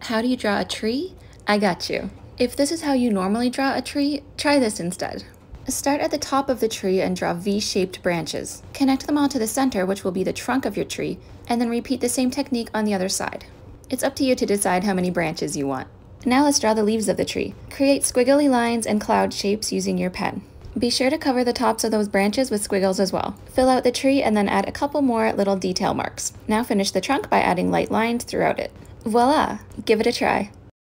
How do you draw a tree? I got you. If this is how you normally draw a tree, try this instead. Start at the top of the tree and draw V-shaped branches. Connect them all to the center, which will be the trunk of your tree, and then repeat the same technique on the other side. It's up to you to decide how many branches you want. Now let's draw the leaves of the tree. Create squiggly lines and cloud shapes using your pen. Be sure to cover the tops of those branches with squiggles as well. Fill out the tree and then add a couple more little detail marks. Now finish the trunk by adding light lines throughout it. Voila! Give it a try.